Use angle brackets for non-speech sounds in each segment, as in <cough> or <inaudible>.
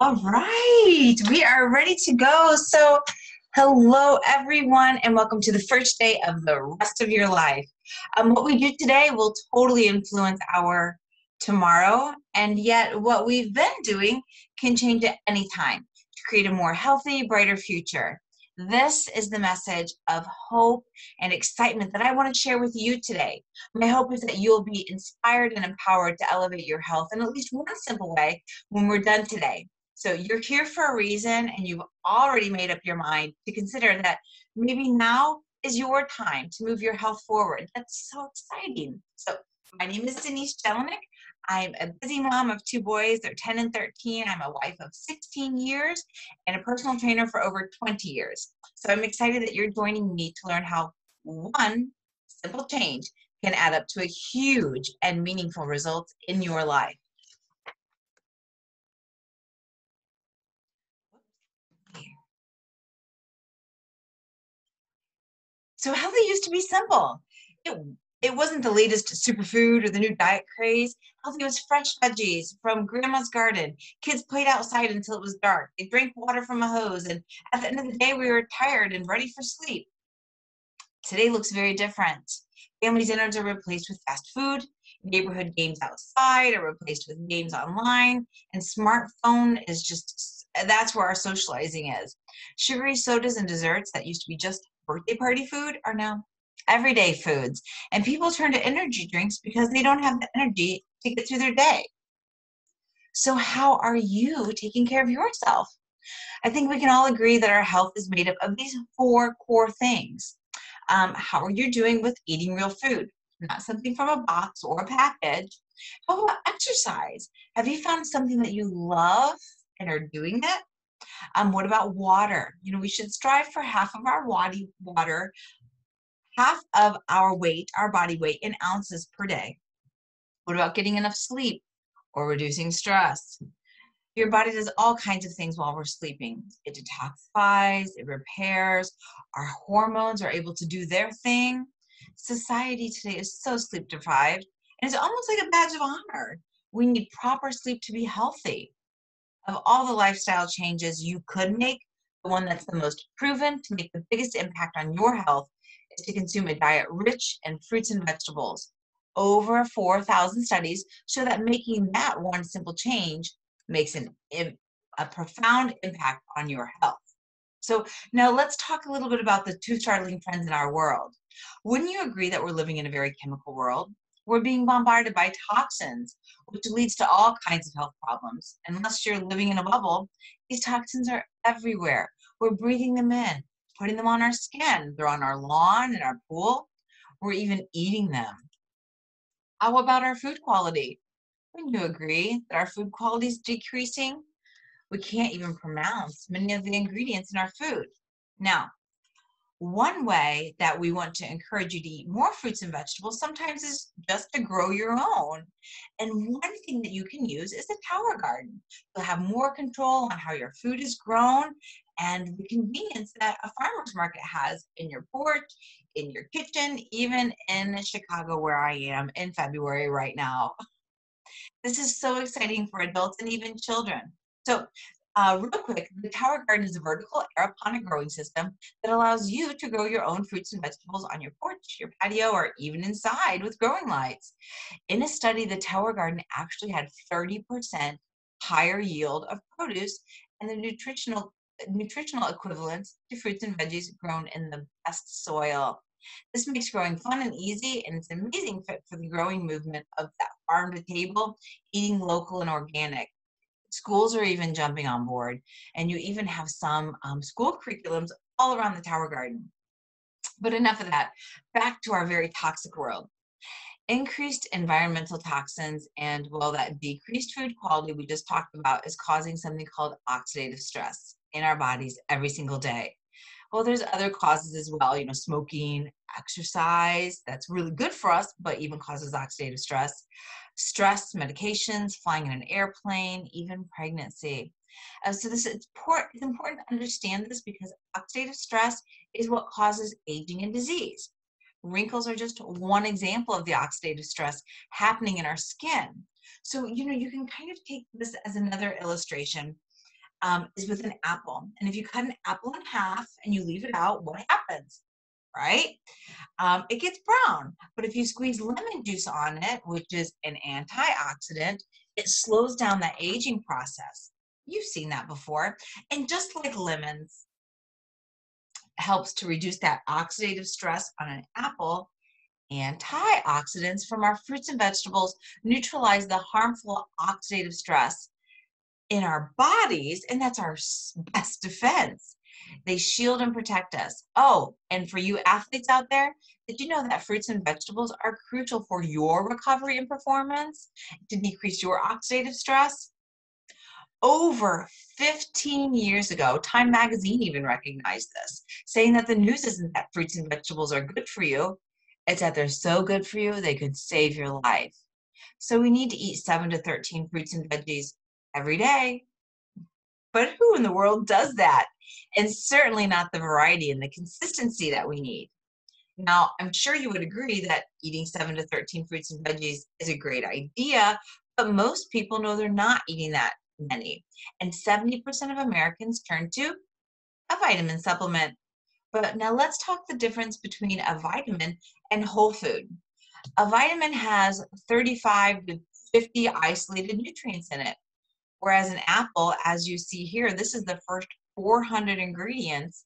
All right, we are ready to go. So, hello everyone, and welcome to the first day of the rest of your life. Um, what we do today will totally influence our tomorrow, and yet what we've been doing can change at any time to create a more healthy, brighter future. This is the message of hope and excitement that I want to share with you today. My hope is that you'll be inspired and empowered to elevate your health in at least one simple way when we're done today. So you're here for a reason and you've already made up your mind to consider that maybe now is your time to move your health forward. That's so exciting. So my name is Denise Jelinek. I'm a busy mom of two boys. They're 10 and 13. I'm a wife of 16 years and a personal trainer for over 20 years. So I'm excited that you're joining me to learn how one simple change can add up to a huge and meaningful result in your life. So healthy used to be simple. It it wasn't the latest superfood or the new diet craze. Healthy was fresh veggies from grandma's garden. Kids played outside until it was dark. They drank water from a hose, and at the end of the day, we were tired and ready for sleep. Today looks very different. Family dinners are replaced with fast food. Neighborhood games outside are replaced with games online. And smartphone is just, that's where our socializing is. Sugary sodas and desserts that used to be just birthday party food are now everyday foods. And people turn to energy drinks because they don't have the energy to get through their day. So, how are you taking care of yourself? I think we can all agree that our health is made up of these four core things. Um, how are you doing with eating real food? Not something from a box or a package. How about exercise? Have you found something that you love and are doing it? Um, what about water? You know, we should strive for half of our body water half of our weight, our body weight, in ounces per day. What about getting enough sleep or reducing stress? Your body does all kinds of things while we're sleeping. It detoxifies, it repairs, our hormones are able to do their thing. Society today is so sleep deprived, and it's almost like a badge of honor. We need proper sleep to be healthy. Of all the lifestyle changes you could make, the one that's the most proven to make the biggest impact on your health is to consume a diet rich in fruits and vegetables. Over 4,000 studies show that making that one simple change makes an, a profound impact on your health. So now let's talk a little bit about the two startling trends in our world. Wouldn't you agree that we're living in a very chemical world? We're being bombarded by toxins, which leads to all kinds of health problems. Unless you're living in a bubble, these toxins are everywhere. We're breathing them in putting them on our skin. They're on our lawn and our pool. We're even eating them. How about our food quality? Wouldn't you agree that our food quality is decreasing? We can't even pronounce many of the ingredients in our food. Now, one way that we want to encourage you to eat more fruits and vegetables sometimes is just to grow your own. And one thing that you can use is a tower garden. You'll have more control on how your food is grown and the convenience that a farmer's market has in your porch, in your kitchen, even in Chicago, where I am in February right now. This is so exciting for adults and even children. So, uh, real quick, the Tower Garden is a vertical aeroponic growing system that allows you to grow your own fruits and vegetables on your porch, your patio, or even inside with growing lights. In a study, the Tower Garden actually had 30% higher yield of produce and the nutritional nutritional equivalents to fruits and veggies grown in the best soil. This makes growing fun and easy, and it's an amazing fit for the growing movement of that farm to table, eating local and organic. Schools are even jumping on board, and you even have some um, school curriculums all around the Tower Garden. But enough of that. Back to our very toxic world. Increased environmental toxins and, well, that decreased food quality we just talked about is causing something called oxidative stress in our bodies every single day. Well, there's other causes as well, you know, smoking, exercise, that's really good for us, but even causes oxidative stress, stress, medications, flying in an airplane, even pregnancy. Uh, so this is important, it's important to understand this because oxidative stress is what causes aging and disease. Wrinkles are just one example of the oxidative stress happening in our skin. So, you know, you can kind of take this as another illustration um, is with an apple. And if you cut an apple in half and you leave it out, what happens? Right? Um, it gets brown. But if you squeeze lemon juice on it, which is an antioxidant, it slows down the aging process. You've seen that before. And just like lemons helps to reduce that oxidative stress on an apple, antioxidants from our fruits and vegetables neutralize the harmful oxidative stress in our bodies, and that's our best defense. They shield and protect us. Oh, and for you athletes out there, did you know that fruits and vegetables are crucial for your recovery and performance to decrease your oxidative stress? Over 15 years ago, Time Magazine even recognized this, saying that the news isn't that fruits and vegetables are good for you, it's that they're so good for you, they could save your life. So we need to eat 7 to 13 fruits and veggies every day. But who in the world does that? And certainly not the variety and the consistency that we need. Now, I'm sure you would agree that eating 7 to 13 fruits and veggies is a great idea, but most people know they're not eating that many. And 70% of Americans turn to a vitamin supplement. But now let's talk the difference between a vitamin and whole food. A vitamin has 35 to 50 isolated nutrients in it. Whereas an apple, as you see here, this is the first 400 ingredients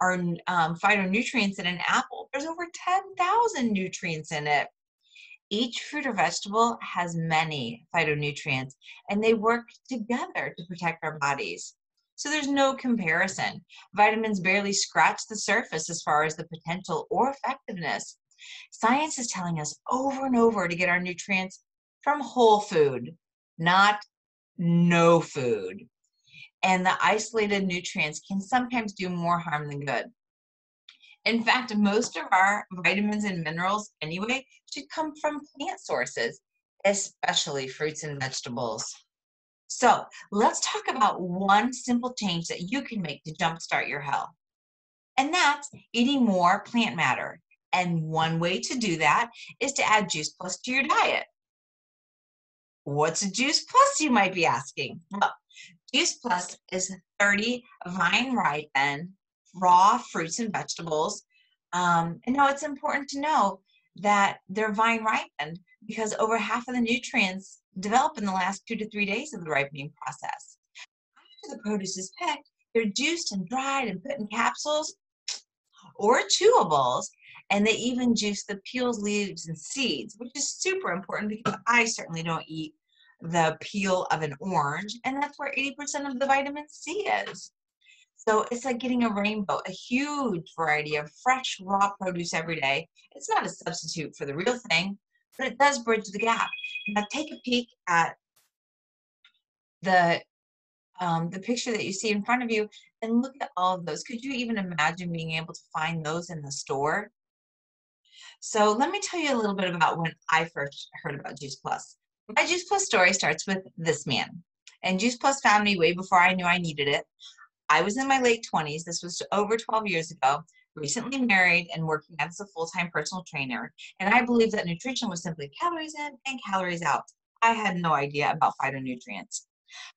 are um, phytonutrients in an apple. There's over 10,000 nutrients in it. Each fruit or vegetable has many phytonutrients and they work together to protect our bodies. So there's no comparison. Vitamins barely scratch the surface as far as the potential or effectiveness. Science is telling us over and over to get our nutrients from whole food, not no food. And the isolated nutrients can sometimes do more harm than good. In fact, most of our vitamins and minerals, anyway, should come from plant sources, especially fruits and vegetables. So let's talk about one simple change that you can make to jumpstart your health. And that's eating more plant matter. And one way to do that is to add Juice Plus to your diet. What's a Juice Plus, you might be asking? Well, Juice Plus is 30 vine ripened raw fruits and vegetables. Um, and now it's important to know that they're vine ripened because over half of the nutrients develop in the last two to three days of the ripening process. After the produce is picked, they're juiced and dried and put in capsules or chewables and they even juice the peels, leaves, and seeds, which is super important because I certainly don't eat the peel of an orange, and that's where 80% of the vitamin C is. So it's like getting a rainbow, a huge variety of fresh, raw produce every day. It's not a substitute for the real thing, but it does bridge the gap. Now take a peek at the um, the picture that you see in front of you and look at all of those. Could you even imagine being able to find those in the store? So let me tell you a little bit about when I first heard about Juice Plus. Mm-hmm. My Juice Plus story starts with this man. And Juice Plus found me way before I knew I needed it. I was in my late 20s. This was over 12 years ago, recently married and working as a full time personal trainer. And I believed that nutrition was simply calories in and calories out. I had no idea about phytonutrients.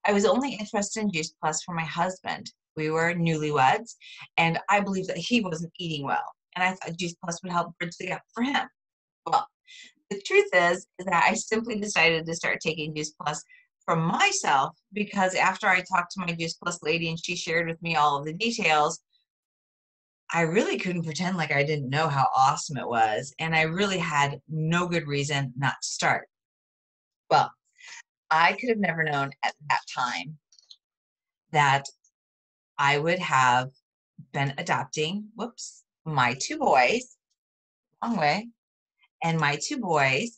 I was only interested in Juice Plus for my husband. We were newlyweds, and I believed that he wasn't eating well and I thought Juice Plus would help bridge the gap for him. Well, the truth is, is that I simply decided to start taking Juice Plus for myself because after I talked to my Juice Plus lady and she shared with me all of the details, I really couldn't pretend like I didn't know how awesome it was. And I really had no good reason not to start. Well, I could have never known at that time that I would have been adopting, whoops, my two boys, long way, and my two boys,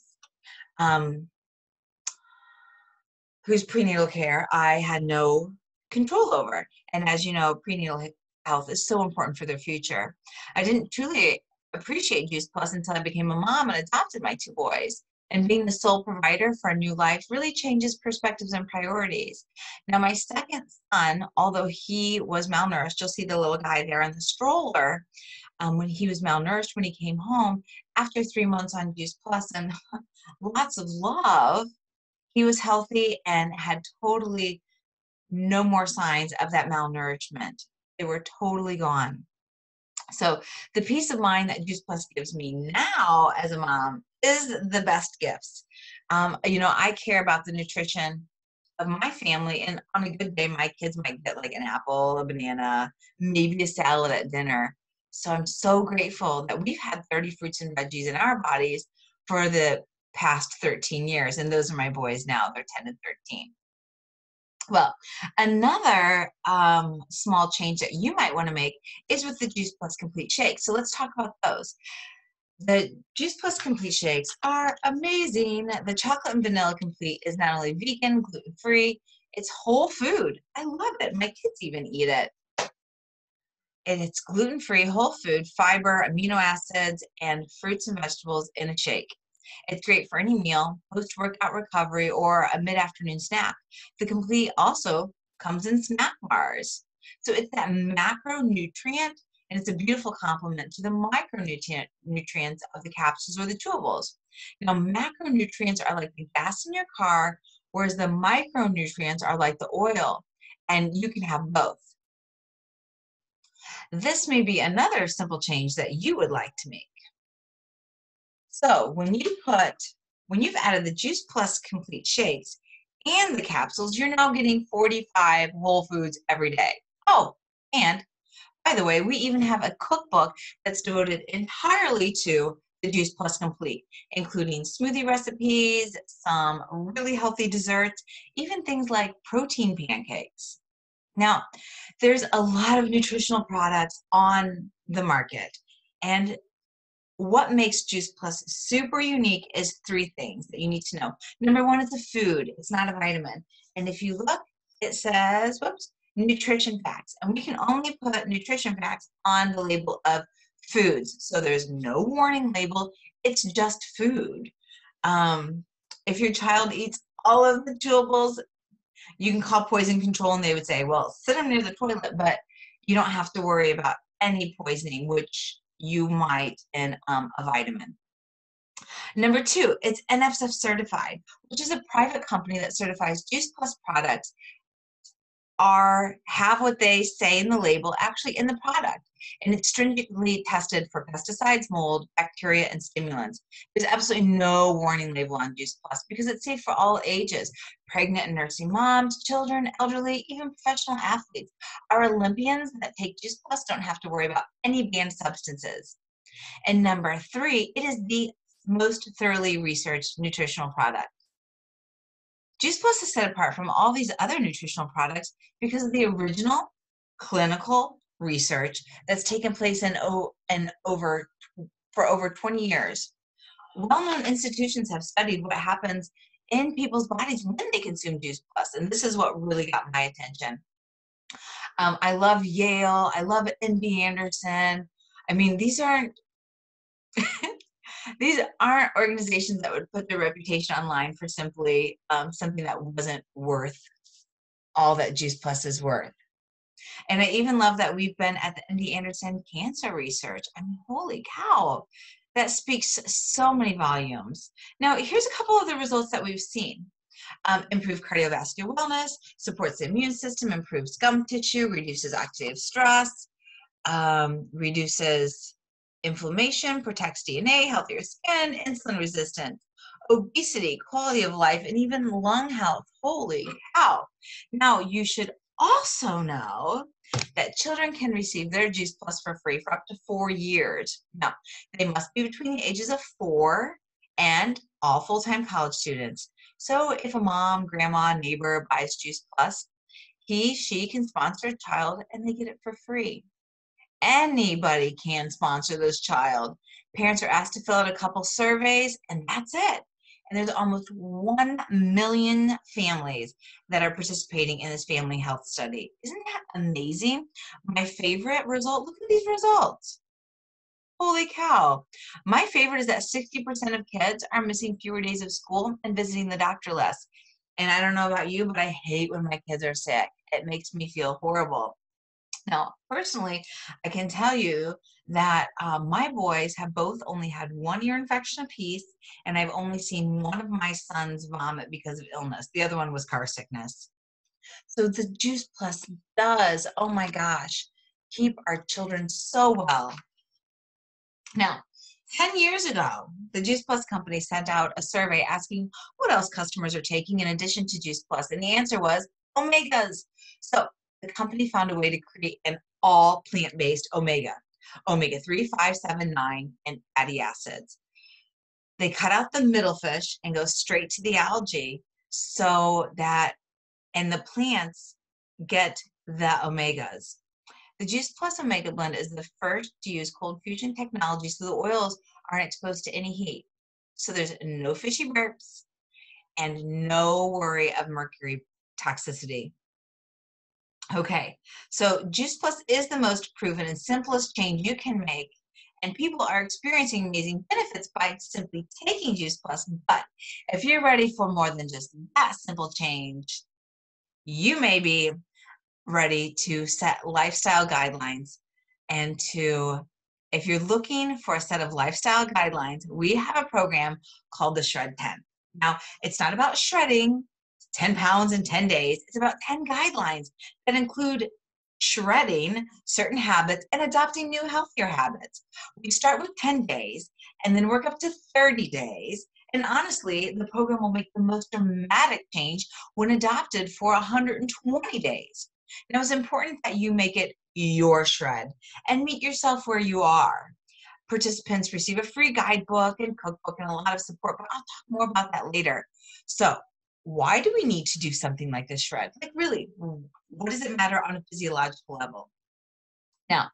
um, whose prenatal care I had no control over. And as you know, prenatal health is so important for their future. I didn't truly appreciate Juice Plus until I became a mom and adopted my two boys. And being the sole provider for a new life really changes perspectives and priorities. Now, my second son, although he was malnourished, you'll see the little guy there in the stroller, um, when he was malnourished when he came home after three months on Juice Plus and <laughs> lots of love, he was healthy and had totally no more signs of that malnourishment. They were totally gone. So the peace of mind that Juice Plus gives me now as a mom is the best gifts. Um, you know, I care about the nutrition of my family, and on a good day, my kids might get like an apple, a banana, maybe a salad at dinner. So I'm so grateful that we've had 30 fruits and veggies in our bodies for the past 13 years. And those are my boys now, they're 10 and 13. Well, another um, small change that you might want to make is with the Juice Plus Complete Shake. So let's talk about those. The Juice Plus Complete Shakes are amazing. The chocolate and vanilla complete is not only vegan, gluten free, it's whole food. I love it. My kids even eat it and it's gluten free, whole food, fiber, amino acids, and fruits and vegetables in a shake. It's great for any meal, post workout recovery, or a mid afternoon snack. The complete also comes in snack bars. So it's that macronutrient and it's a beautiful complement to the micronutrient nutrients of the capsules or the chewables. Now, macronutrients are like the gas in your car, whereas the micronutrients are like the oil, and you can have both. This may be another simple change that you would like to make. So when you put, when you've added the Juice Plus Complete Shakes and the capsules, you're now getting 45 whole foods every day. Oh, and by the way, we even have a cookbook that's devoted entirely to the Juice Plus Complete, including smoothie recipes, some really healthy desserts, even things like protein pancakes. Now, there's a lot of nutritional products on the market. And what makes Juice Plus super unique is three things that you need to know. Number one, it's a food, it's not a vitamin. And if you look, it says, whoops, nutrition facts. And we can only put nutrition facts on the label of foods. So there's no warning label, it's just food. Um, if your child eats all of the chewables, you can call poison control and they would say, well, sit them near the toilet, but you don't have to worry about any poisoning, which you might in um, a vitamin. Number two, it's NSF certified, which is a private company that certifies Juice Plus products are have what they say in the label actually in the product and it's stringently tested for pesticides mold bacteria and stimulants. There's absolutely no warning label on juice plus because it's safe for all ages pregnant and nursing moms children elderly even professional athletes. Our olympians that take juice plus don't have to worry about any banned substances. And number three it is the most thoroughly researched nutritional product Juice Plus is set apart from all these other nutritional products because of the original clinical research that's taken place in, in over for over 20 years. Well-known institutions have studied what happens in people's bodies when they consume Juice Plus, and this is what really got my attention. Um, I love Yale. I love MD Anderson. I mean, these aren't <laughs> these aren't organizations that would put their reputation online for simply um, something that wasn't worth all that Juice Plus is worth. And I even love that we've been at the MD Anderson Cancer Research. I mean, holy cow, that speaks so many volumes. Now, here's a couple of the results that we've seen. Um, improve cardiovascular wellness, supports the immune system, improves gum tissue, reduces oxidative stress, um, reduces inflammation, protects DNA, healthier skin, insulin resistance, obesity, quality of life, and even lung health. Holy cow. Now, you should also know that children can receive their Juice Plus for free for up to four years. Now, they must be between the ages of four and all full time college students. So, if a mom, grandma, neighbor buys Juice Plus, he, she can sponsor a child and they get it for free anybody can sponsor this child. Parents are asked to fill out a couple surveys, and that's it. And there's almost 1 million families that are participating in this family health study. Isn't that amazing? My favorite result look at these results. Holy cow. My favorite is that 60% of kids are missing fewer days of school and visiting the doctor less. And I don't know about you, but I hate when my kids are sick. It makes me feel horrible. Now, personally, I can tell you that um, my boys have both only had one ear infection apiece, and I've only seen one of my sons vomit because of illness. The other one was car sickness. So the Juice Plus does, oh my gosh, keep our children so well. Now, 10 years ago, the Juice Plus company sent out a survey asking what else customers are taking in addition to Juice Plus, and the answer was omegas. So the company found a way to create an all plant based omega, omega 3, 5, 7, 9, and fatty acids. They cut out the middle fish and go straight to the algae so that, and the plants get the omegas. The Juice Plus Omega Blend is the first to use cold fusion technology so the oils aren't exposed to any heat. So there's no fishy burps and no worry of mercury toxicity. Okay, so Juice Plus is the most proven and simplest change you can make, and people are experiencing amazing benefits by simply taking Juice Plus. But if you're ready for more than just that simple change, you may be ready to set lifestyle guidelines and to if you're looking for a set of lifestyle guidelines, we have a program called the Shred 10. Now, it's not about shredding 10 pounds in 10 days. It's about 10 guidelines that include shredding certain habits and adopting new healthier habits. We start with 10 days and then work up to 30 days. And honestly, the program will make the most dramatic change when adopted for 120 days. Now, it's important that you make it your shred and meet yourself where you are. Participants receive a free guidebook and cookbook and a lot of support, but I'll talk more about that later. So, why do we need to do something like this shred? Like, really, what does it matter on a physiological level? Now,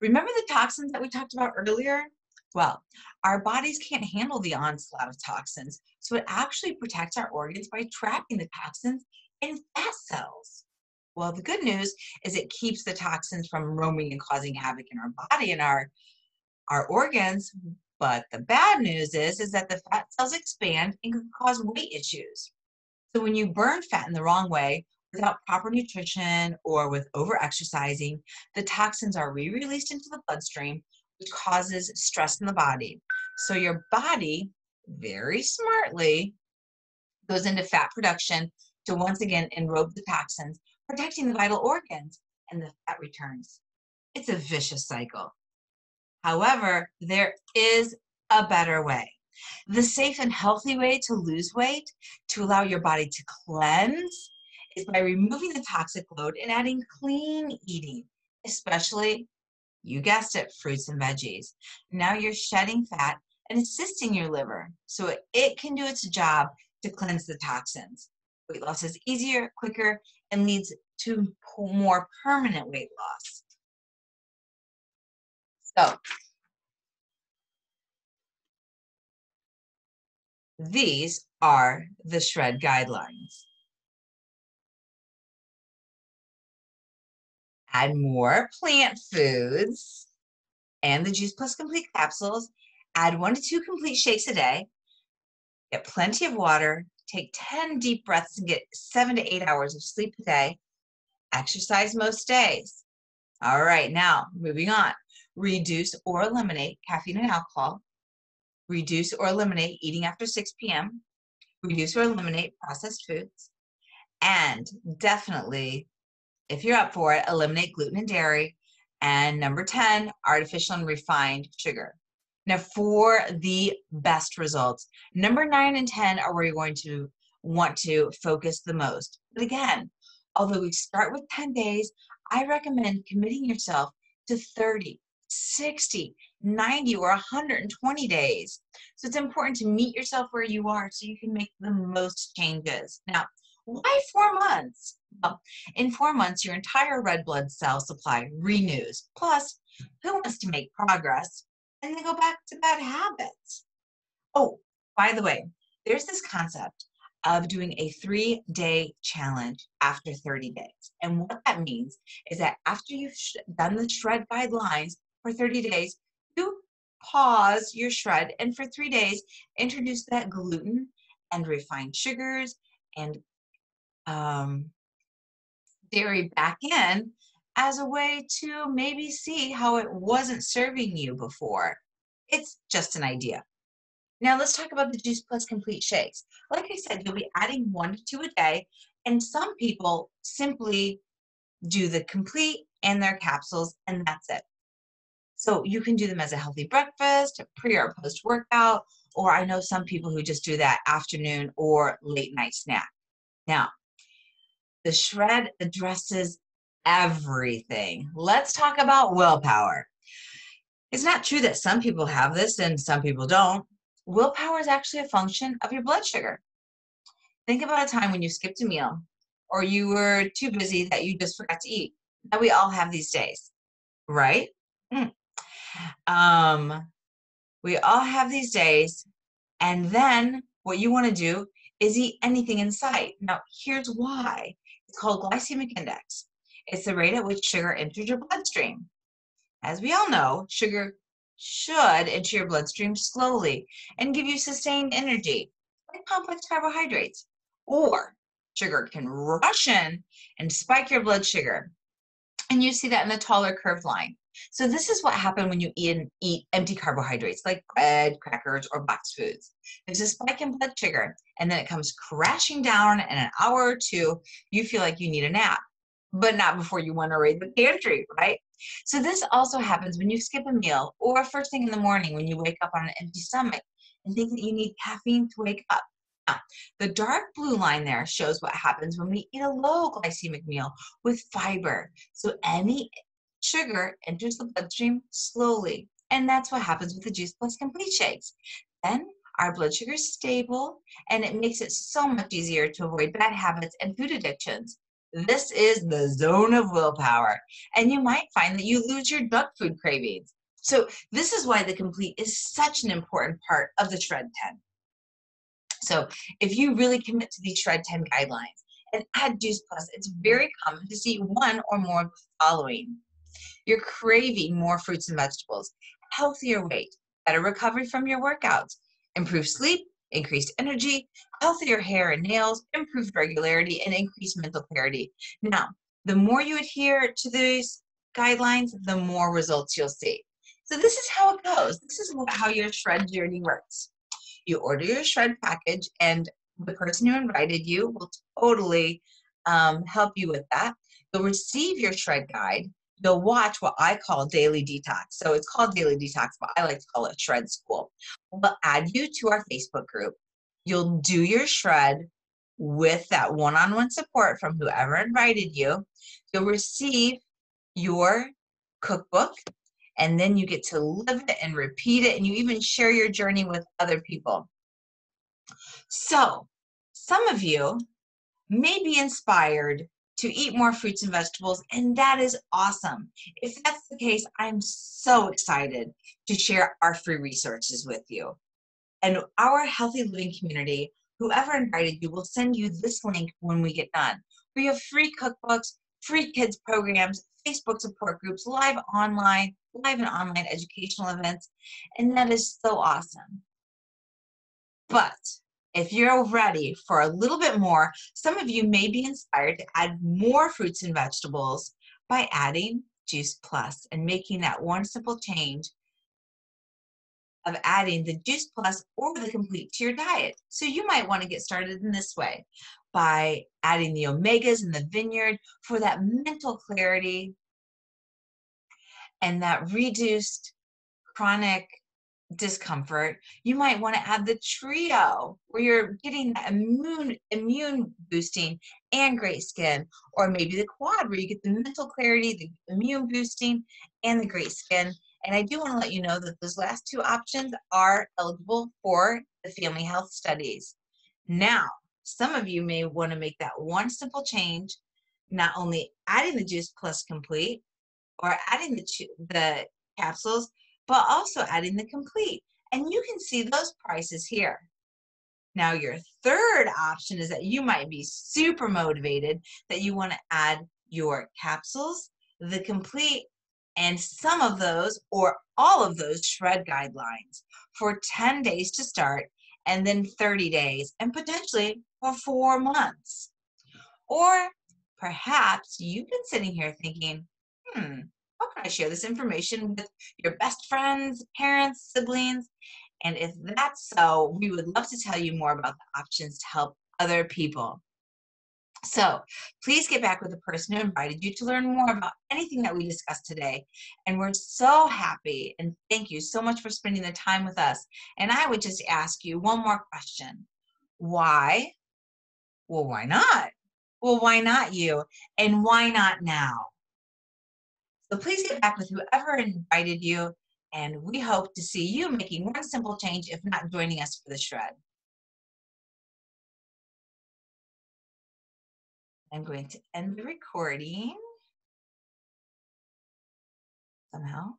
remember the toxins that we talked about earlier? Well, our bodies can't handle the onslaught of toxins, so it actually protects our organs by trapping the toxins in fat cells. Well, the good news is it keeps the toxins from roaming and causing havoc in our body and our our organs. But the bad news is, is that the fat cells expand and can cause weight issues. So when you burn fat in the wrong way, without proper nutrition or with over exercising, the toxins are re released into the bloodstream, which causes stress in the body. So your body, very smartly, goes into fat production to once again enrobe the toxins, protecting the vital organs, and the fat returns. It's a vicious cycle. However, there is a better way. The safe and healthy way to lose weight, to allow your body to cleanse, is by removing the toxic load and adding clean eating, especially, you guessed it, fruits and veggies. Now you're shedding fat and assisting your liver so it can do its job to cleanse the toxins. Weight loss is easier, quicker, and leads to more permanent weight loss. So, These are the SHRED guidelines. Add more plant foods and the Juice Plus Complete capsules. Add one to two complete shakes a day. Get plenty of water. Take 10 deep breaths and get seven to eight hours of sleep a day. Exercise most days. All right, now moving on. Reduce or eliminate caffeine and alcohol reduce or eliminate eating after 6 p.m., reduce or eliminate processed foods, and definitely, if you're up for it, eliminate gluten and dairy. And number 10, artificial and refined sugar. Now, for the best results, number nine and 10 are where you're going to want to focus the most. But again, although we start with 10 days, I recommend committing yourself to 30, 60, 90 or 120 days. So it's important to meet yourself where you are so you can make the most changes. Now, why four months? Well, in four months, your entire red blood cell supply renews. Plus, who wants to make progress and then go back to bad habits? Oh, by the way, there's this concept of doing a three day challenge after 30 days. And what that means is that after you've done the shred guidelines for 30 days, pause your shred and for three days introduce that gluten and refined sugars and um, dairy back in as a way to maybe see how it wasn't serving you before. It's just an idea. Now let's talk about the Juice Plus Complete Shakes. Like I said, you'll be adding one to two a day, and some people simply do the complete and their capsules, and that's it. So you can do them as a healthy breakfast, pre or post workout, or I know some people who just do that afternoon or late night snack. Now, the shred addresses everything. Let's talk about willpower. It's not true that some people have this and some people don't. Willpower is actually a function of your blood sugar. Think about a time when you skipped a meal or you were too busy that you just forgot to eat. Now we all have these days, right? Mm. Um, we all have these days. And then what you want to do is eat anything in sight. Now, here's why it's called glycemic index. It's the rate at which sugar enters your bloodstream. As we all know, sugar should enter your bloodstream slowly and give you sustained energy, like complex carbohydrates. Or sugar can rush in and spike your blood sugar. And you see that in the taller curved line. So this is what happened when you eat, eat empty carbohydrates like bread, crackers, or boxed foods. There's a spike in blood sugar, and then it comes crashing down in an hour or two. You feel like you need a nap, but not before you want to raid the pantry, right? So this also happens when you skip a meal or first thing in the morning when you wake up on an empty stomach and think that you need caffeine to wake up. Now, the dark blue line there shows what happens when we eat a low glycemic meal with fiber. So any sugar enters the bloodstream slowly. And that's what happens with the Juice Plus Complete Shakes. Then our blood sugar is stable and it makes it so much easier to avoid bad habits and food addictions. This is the zone of willpower. And you might find that you lose your junk food cravings. So, this is why the complete is such an important part of the Shred 10. So, if you really commit to these Shred 10 guidelines and add Juice Plus, it's very common to see one or more of the following you're craving more fruits and vegetables, healthier weight, better recovery from your workouts, improved sleep, increased energy, healthier hair and nails, improved regularity, and increased mental clarity. Now, the more you adhere to these guidelines, the more results you'll see. So this is how it goes. This is how your shred journey works. You order your shred package, and the person who invited you will totally um, help you with that. You'll receive your shred guide you'll watch what I call daily detox. So it's called daily detox, but I like to call it shred school. We'll add you to our Facebook group. You'll do your shred with that one on one support from whoever invited you. You'll receive your cookbook and then you get to live it and repeat it and you even share your journey with other people. So, some of you may be inspired to eat more fruits and vegetables, and that is awesome. If that's the case, I'm so excited to share our free resources with you. And our healthy living community, whoever invited you, will send you this link when we get done. We have free cookbooks, free kids programs, Facebook support groups, live online, live and online educational events, and that is so awesome. But if you're ready for a little bit more, some of you may be inspired to add more fruits and vegetables by adding Juice Plus and making that one simple change of adding the Juice Plus or the Complete to your diet. So you might want to get started in this way by adding the omegas and the vineyard for that mental clarity and that reduced chronic discomfort, you might want to add the trio where you're getting that immune immune boosting and great skin, or maybe the quad where you get the mental clarity, the immune boosting, and the great skin. And I do want to let you know that those last two options are eligible for the family health studies. Now, some of you may want to make that one simple change, not only adding the Juice Plus Complete or adding the, the capsules, but also adding the complete. And you can see those prices here. Now, your third option is that you might be super motivated that you want to add your capsules, the complete, and some of those or all of those shred guidelines for 10 days to start and then 30 days and potentially for four months. Or perhaps you've been sitting here thinking, hmm, can I share this information with your best friends, parents, siblings? And if that's so, we would love to tell you more about the options to help other people. So please get back with the person who invited you to learn more about anything that we discussed today. And we're so happy and thank you so much for spending the time with us. And I would just ask you one more question. Why? Well, why not? Well, why not you? And why not now? So please get back with whoever invited you. And we hope to see you making one simple change, if not joining us for the shred. I'm going to end the recording somehow.